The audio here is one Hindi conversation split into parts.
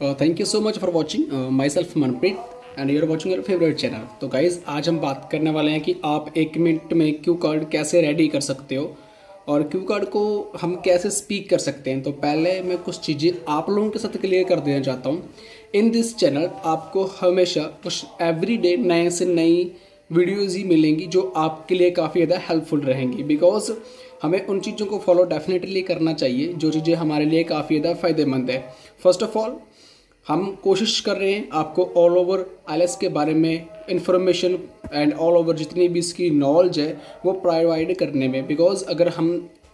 Thank you so much for watching myself Manpreet and you're watching your favourite channel तो गाइज़ आज हम बात करने वाले हैं कि आप एक मिनट में क्यू कार्ड कैसे रेडी कर सकते हो और क्यू कार्ड को हम कैसे स्पीक कर सकते हैं? तो पहले मैं कुछ चीज़ें आप लोगों के साथ क्लियर कर देना चाहता हूँ। इन दिस चैनल आपको हमेशा कुछ एवरी डे नए से नई वीडियोज़ ही मिलेंगी जो आपके लिए काफ़ी ज़्यादा हेल्पफुल रहेंगी। बिकॉज़ हमें उन चीज़ों को फॉलो डेफिनेटली करना चाहिए, जो चीज़ें हमारे लिए काफ़ी ज़्यादा फ़ायदेमंद है। फ़र्स्ट ऑफ़ ऑल हम कोशिश कर रहे हैं आपको ऑल ओवर आई के बारे में इंफॉर्मेशन एंड ऑल ओवर जितनी भी इसकी नॉलेज है वो प्रोवाइड करने में। बिकॉज़ अगर हम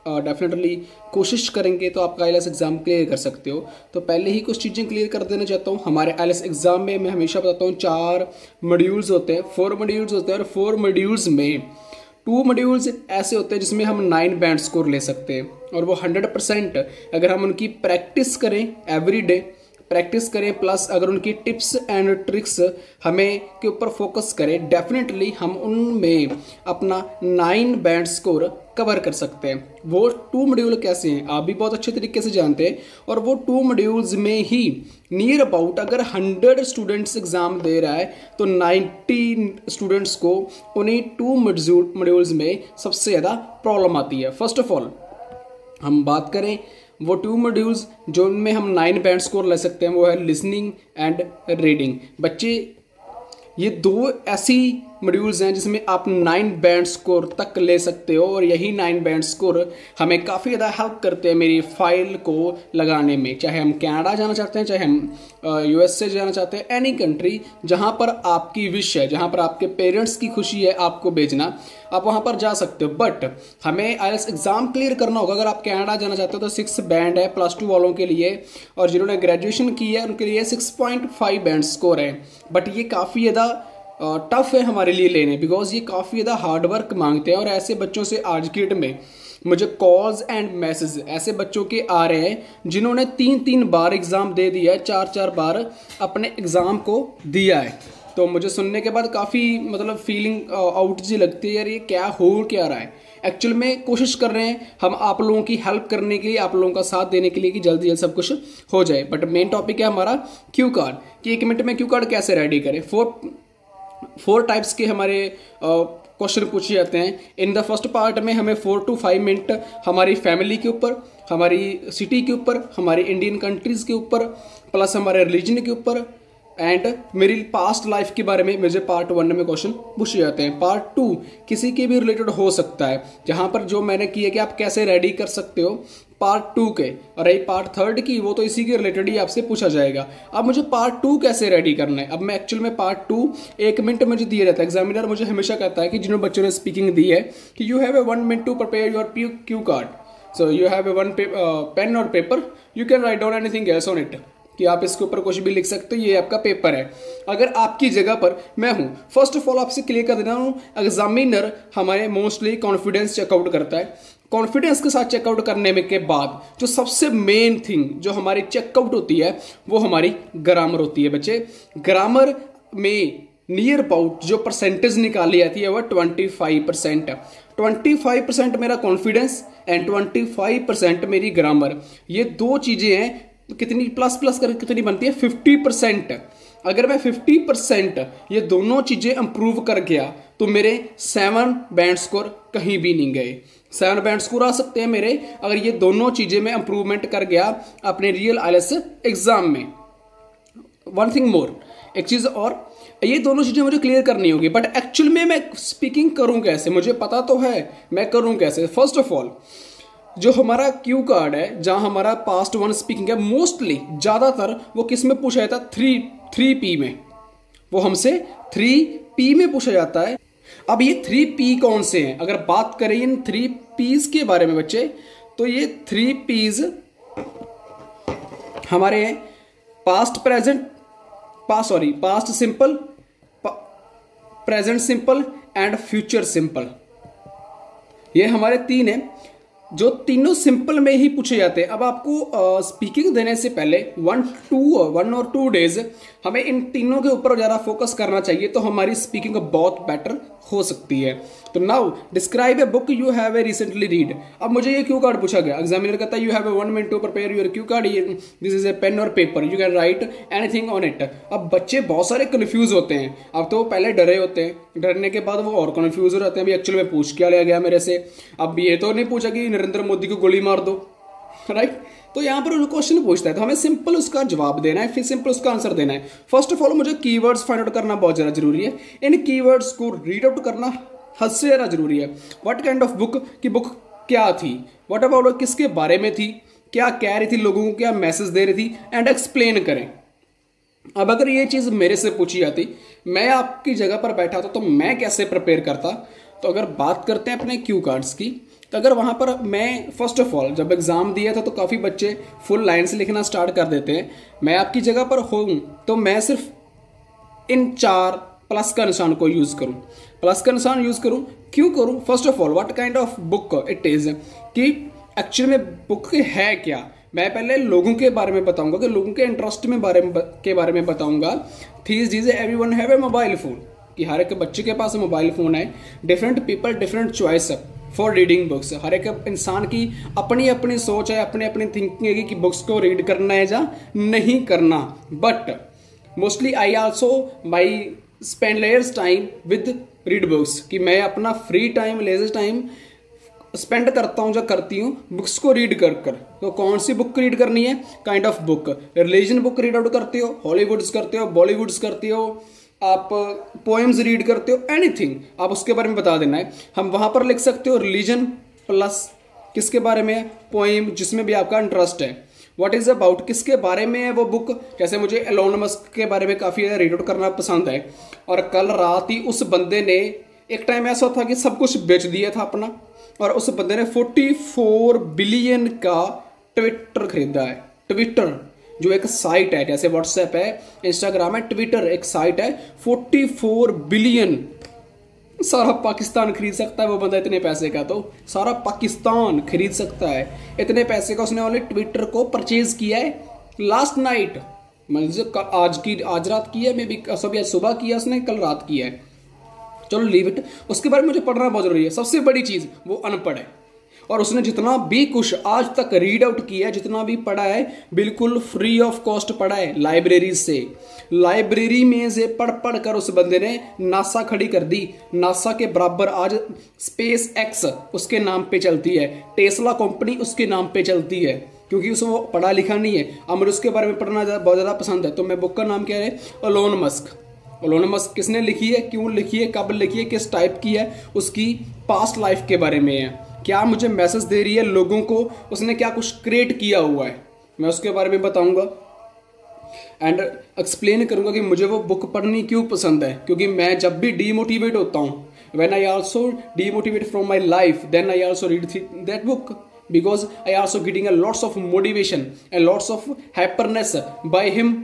डेफिनेटली uh, कोशिश करेंगे तो आपका आई एग्ज़ाम क्लियर कर सकते हो। तो पहले ही कुछ चीज़ें क्लियर कर देना चाहता हूँ। हमारे आई एग्ज़ाम में मैं हमेशा बताता हूँ चार मॉड्यूल्स होते हैं। फोर मॉड्यूल्स होते हैं और फोर मॉड्यूल्स में टू मॉड्यूल्स ऐसे होते हैं जिसमें हम नाइन बैंड स्कोर ले सकते हैं। और वो हंड्रेड परसेंट अगर हम उनकी प्रैक्टिस करें एवरी डे प्रैक्टिस करें प्लस अगर उनकी टिप्स एंड ट्रिक्स हमें के ऊपर फोकस करें डेफिनेटली हम उनमें अपना नाइन बैंड स्कोर कवर कर सकते हैं। वो टू मॉड्यूल कैसे हैं, आप भी बहुत अच्छे तरीके से जानते हैं। और वो टू मॉड्यूल्स में ही नियर अबाउट अगर हंड्रेड स्टूडेंट्स एग्ज़ाम दे रहा है तो नाइन्टी स्टूडेंट्स को उन्हीं टू मॉड्यूल्स में सबसे ज़्यादा प्रॉब्लम आती है। फ़र्स्ट ऑफ़ ऑल हम बात करें वो टू मॉड्यूल्स जो उनमें हम नाइन बैंड स्कोर ले सकते हैं, वो है लिसनिंग एंड रीडिंग बच्चे, ये दो ऐसी मॉड्यूल्स हैं जिसमें आप नाइन बैंड स्कोर तक ले सकते हो और यही नाइन बैंड स्कोर हमें काफ़ी ज़्यादा हेल्प करते हैं मेरी फ़ाइल को लगाने में। चाहे हम कनाडा जाना चाहते हैं, चाहे हम यू यूएसए जाना चाहते हैं एनी कंट्री जहाँ पर आपकी विश है, जहाँ पर आपके पेरेंट्स की खुशी है, आपको भेजना, आप वहाँ पर जा सकते हो। बट हमें आई एग्ज़ाम क्लियर करना होगा। अगर आप कनाडा जाना चाहते हो तो सिक्स बैंड है प्लस टू वालों के लिए, और जिन्होंने ग्रेजुएशन की है, उनके लिए six point five band score है। बट ये काफ़ी ज़्यादा टफ है हमारे लिए लेने बिकॉज़ ये काफ़ी ज़्यादा हार्ड वर्क मांगते हैं और ऐसे बच्चों से आज की डेट में मुझे कॉल्स एंड मैसेज ऐसे बच्चों के आ रहे हैं जिन्होंने तीन तीन बार एग्ज़ाम दे दिया है चार चार बार अपने एग्ज़ाम को दिया है। तो मुझे सुनने के बाद काफ़ी मतलब फीलिंग आउट जी लगती है, यार ये क्या हो क्या रहा है? एक्चुअल में कोशिश कर रहे हैं हम आप लोगों की हेल्प करने के लिए, आप लोगों का साथ देने के लिए कि जल्दी जल्द सब कुछ हो जाए। बट मेन टॉपिक है हमारा क्यू कार्ड कि एक मिनट में क्यू कार्ड कैसे रेडी करें? फोर फोर टाइप्स के हमारे क्वेश्चन पूछे जाते हैं। इन द फ़र्स्ट पार्ट में हमें फोर टू फाइव मिनट हमारी फैमिली के ऊपर, हमारी सिटी के ऊपर, हमारी इंडियन कंट्रीज़ के ऊपर प्लस हमारे रिलीजन के ऊपर एंड मेरी पास्ट लाइफ के बारे में, मुझे पार्ट वन में क्वेश्चन पूछे जाते हैं। पार्ट टू किसी के भी रिलेटेड हो सकता है। जहाँ पर जो मैंने किया कि आप कैसे रेडी कर सकते हो पार्ट टू के। और रही पार्ट थर्ड की, वो तो इसी के रिलेटेड ही आपसे पूछा जाएगा। अब मुझे पार्ट टू कैसे रेडी करना है? अब मैं एक्चुअल में पार्ट टू एक मिनट मुझे दिया जाता है। एग्जामिनर मुझे हमेशा कहता है कि जिन्होंने बच्चों ने स्पीकिंग दी है, कि you have a one minute to prepare your cue card so you have a one pen और paper you can write down anything else on it कि आप इसके ऊपर कुछ भी लिख सकते हो, ये आपका पेपर है। अगर आपकी जगह पर मैं हूँ फ़र्स्ट ऑफ़ ऑल आपसे क्लियर कर देना हूँ एग्जामिनर हमारे मोस्टली कॉन्फिडेंस चेकआउट करता है। कॉन्फिडेंस के साथ चेकआउट करने में के बाद जो सबसे मेन थिंग जो हमारी चेकआउट होती है, वो हमारी ग्रामर होती है। बच्चे ग्रामर में नियर अबाउट जो परसेंटेज निकाली जाती है वह twenty five percent twenty five percent मेरा confidence and twenty five percent मेरी ग्रामर ये दो चीज़ें हैं तो कितनी प्लस प्लस कर कितनी बनती है? फिफ्टी परसेंट अगर मैं फिफ्टी परसेंट ये दोनों चीज़ें इंप्रूव कर गया तो मेरे सेवन बैंड स्कोर कहीं भी नहीं गए। सेवन बैंड स्कोर आ सकते हैं मेरे, अगर ये दोनों चीज़ें मैं इंप्रूवमेंट कर गया अपने रियल आई एग्ज़ाम में। वन थिंग मोर एक चीज़ और, ये दोनों चीज़ें मुझे क्लियर करनी होगी बट एक्चुअल में मैं स्पीकिंग करूँ कैसे? मुझे पता तो है, मैं करूँ कैसे? फ़र्स्ट ऑफ़ ऑल जो हमारा क्यू कार्ड है, जहाँ हमारा पास्ट वन स्पीकिंग है मोस्टली ज़्यादातर वो किसमें पूछा जाता है? थ्री थ्री पी में। वो हमसे थ्री पी में पूछा जाता है। अब ये थ्री पी कौन से हैं? अगर बात करें इन थ्री पीज के बारे में बच्चे तो ये थ्री पीज हमारे past present pass sorry past simple present simple and future simple ये हमारे तीन है। जो तीनों सिंपल में ही पूछे जाते हैं। अब आपको स्पीकिंग देने से पहले वन टू वन और टू डेज़ हमें इन तीनों के ऊपर ज़्यादा फोकस करना चाहिए तो हमारी स्पीकिंग बहुत बेटर हो सकती है। तो now describe a book you have a recently read अब मुझे ये क्यू कार्ड पूछा गया। एग्जामिनर कहता है you have a one minute to prepare your cue card this is a pen और paper you can write anything on it अब बच्चे बहुत सारे कन्फ्यूज़ होते हैं। अब तो वो पहले डरे होते हैं। डरने के बाद वो और कन्फ्यूज़ हो जाते हैं। अभी एक्चुअली में पूछ क्या लिया गया मेरे से? अब ये तो नहीं पूछा कि नरेंद्र मोदी को गोली मार दो। Right right? तो यहाँ पर क्वेश्चन पूछता है। तो हमें सिंपल उसका जवाब देना है, फिर सिंपल उसका आंसर देना है। फ़र्स्ट ऑफ़ ऑल मुझे कीवर्ड्स फाइंड आउट करना बहुत ज़्यादा ज़रूरी है। इन कीवर्ड्स को रीड आउट करना हद से ज़्यादा ज़रूरी है। वट काइंड ऑफ़ बुक की बुक क्या थी? वट अबाउट किसके बारे में थी? क्या कह रही थी लोगों को? क्या मैसेज दे रही थी? एंड एक्सप्लेन करें। अब अगर ये चीज़ मेरे से पूछी जाती, मैं आपकी जगह पर बैठा था तो मैं कैसे प्रिपेयर करता? तो अगर बात करते हैं अपने क्यू कार्ड्स की तो अगर वहाँ पर मैं फ़र्स्ट ऑफ़ ऑल जब एग्ज़ाम दिया था तो काफ़ी बच्चे फुल लाइन से लिखना स्टार्ट कर देते हैं। मैं आपकी जगह पर हूँ तो मैं सिर्फ़ इन चार प्लस का निशान को यूज़ करूँ। प्लस का निशान यूज़ करूँ, क्यों करूँ? First of all what kind of book it is कि एक्चुअली में बुक है क्या? मैं पहले लोगों के बारे में बताऊँगा, कि लोगों के इंटरेस्ट में बारे में, के बारे में बताऊँगा। These days everyone have a mobile phone कि हर एक बच्चे के पास मोबाइल फ़ोन है। Different people different choice for reading books हर एक इंसान की अपनी अपनी सोच है अपनी अपनी थिंकिंग है कि बुक्स को रीड करना है या नहीं करना। But mostly I also my spend leisure time with read books कि मैं अपना free time leisure time spend करता हूँ या करती हूँ बुक्स को रीड कर कर। तो कौन सी बुक रीड करनी है? Kind of book religion book read out करते हो हॉलीवुड्स करते हो बॉलीवुड्स करते हो, आप पोएम्स रीड करते हो एनीथिंग आप उसके बारे में बता देना है। हम वहाँ पर लिख सकते हो रिलीजन प्लस किसके बारे में पोएम जिसमें भी आपका इंटरेस्ट है। वट इज़ अबाउट किसके बारे में है वो बुक जैसे मुझे एलोन मस्क के बारे में काफ़ी रीड आउट करना पसंद है। और कल रात ही उस बंदे ने, एक टाइम ऐसा था कि सब कुछ बेच दिया था अपना, और उस बंदे ने 44 बिलियन का ट्विटर खरीदा है। ट्विटर जो एक साइट है, जैसे व्हाट्सएप है इंस्टाग्राम है ट्विटर एक साइट है 44 बिलियन सारा पाकिस्तान खरीद सकता है, वो बंदा इतने पैसे का तो। सारा पाकिस्तान खरीद सकता है। इतने पैसे का उसने वाले ट्विटर को परचेज किया है। लास्ट नाइट मतलब आज की आज रात की है मे बी सभी सुबह किया उसने कल रात किया है। चलो लीव इट उसके बारे में मुझे पढ़ना बहुत ज़रूरी है। सबसे बड़ी चीज़, वो अनपढ़ है। और उसने जितना भी कुछ आज तक रीड आउट किया है, जितना भी पढ़ा है, बिल्कुल फ्री ऑफ़ कॉस्ट पढ़ा है लाइब्रेरी से। लाइब्रेरी में से पढ़ पढ़ कर उस बंदे ने नासा खड़ी कर दी। नासा के बराबर आज स्पेस एक्स उसके नाम पे चलती है। टेस्ला कंपनी उसके नाम पे चलती है, क्योंकि उसको पढ़ा लिखा नहीं है। अब मुझे उसके बारे में पढ़ना बहुत ज़्यादा पसंद है। तो मैं बुक का नाम क्या है? अलोन मस्क अलोन मस्क किसने लिखी है? क्यों लिखी है? कब लिखी है? किस टाइप की है? उसकी पास्ट लाइफ के बारे में है। क्या मुझे मैसेज दे रही है लोगों को? उसने क्या कुछ क्रिएट किया हुआ है? मैं उसके बारे में बताऊँगा। एंड एक्सप्लेन करूँगा कि मुझे वो बुक पढ़नी क्यों पसंद है, क्योंकि मैं जब भी डीमोटिवेट होता हूँ when I also demotivate from my life then I also read that book because I also getting a lots of motivation and lots of happiness by him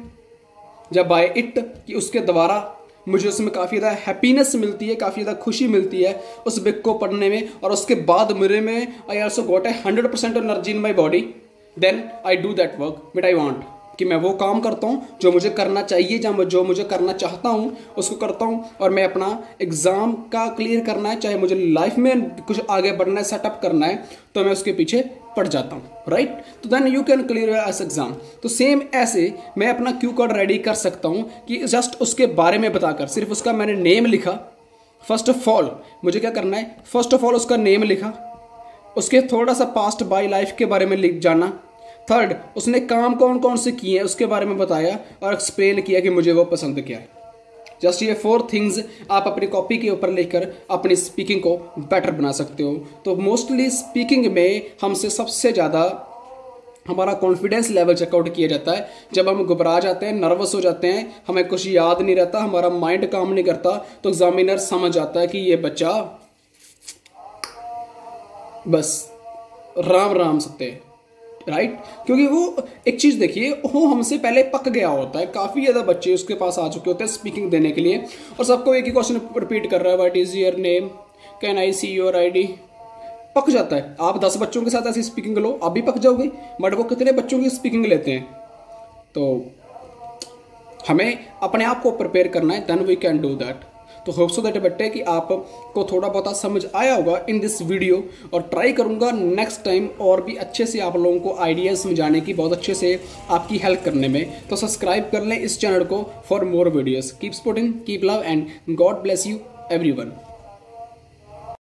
जब बाय इट कि उसके द्वारा मुझे उसमें काफ़ी ज़्यादा हैप्पीनेस मिलती है, काफ़ी ज़्यादा खुशी मिलती है उस बुक को पढ़ने में। और उसके बाद मेरे में I also got a hundred percent energy in my body then I do that work what I want कि मैं वो काम करता हूँ, जो मुझे करना चाहिए या जो मुझे करना चाहता हूँ, उसको करता हूँ और मैं अपना एग्ज़ाम का क्लियर करना है, चाहे मुझे लाइफ में कुछ आगे बढ़ना है सेटअप करना है तो मैं उसके पीछे पढ़ जाता हूँ राइट तो then you can clear as exam तो सेम ऐसे मैं अपना क्यू कार्ड रेडी कर सकता हूँ कि जस्ट उसके बारे में बताकर सिर्फ़ उसका मैंने नेम लिखा फ़र्स्ट ऑफ़ ऑल मुझे क्या करना है? फ़र्स्ट ऑफ़ ऑल उसका नेम लिखा, उसके थोड़ा सा पास्ट बाई लाइफ के बारे में लिख जाना थर्ड उसने काम कौन कौन से किए हैं उसके बारे में बताया और एक्सप्लेन किया कि मुझे वो पसंद क्या है। जस्ट ये फोर थिंग्स आप अपनी कॉपी के ऊपर लेकर अपनी स्पीकिंग को बेटर बना सकते हो। तो मोस्टली स्पीकिंग में हमसे सबसे ज़्यादा हमारा कॉन्फिडेंस लेवल चेकआउट किया जाता है। जब हम घबरा जाते हैं नर्वस हो जाते हैं, हमें कुछ याद नहीं रहता, हमारा माइंड काम नहीं करता तो एग्जामिनर समझ आता है कि ये बच्चा बस राम राम सकते हैं। राइट क्योंकि वो एक चीज़ देखिए, वो हमसे पहले पक गया होता है। काफ़ी ज़्यादा बच्चे उसके पास आ चुके होते हैं स्पीकिंग देने के लिए। और सबको एक ही क्वेश्चन रिपीट कर रहा है what is your name can I see your I D पक जाता है। आप दस बच्चों के साथ ऐसी स्पीकिंग लो, आप भी पक जाओगे। बट वो कितने बच्चों की स्पीकिंग लेते हैं? तो हमें अपने आप को प्रिपेयर करना है then we can do that तो होप सो दैट बट्टे कि आपको थोड़ा बहुत समझ आया होगा इन दिस वीडियो और ट्राई करूँगा नेक्स्ट टाइम और भी अच्छे से आप लोगों को आइडियाज़ समझाने की, बहुत अच्छे से आपकी हेल्प करने में। तो सब्सक्राइब कर लें इस चैनल को for more videos keep supporting keep love and God bless you everyone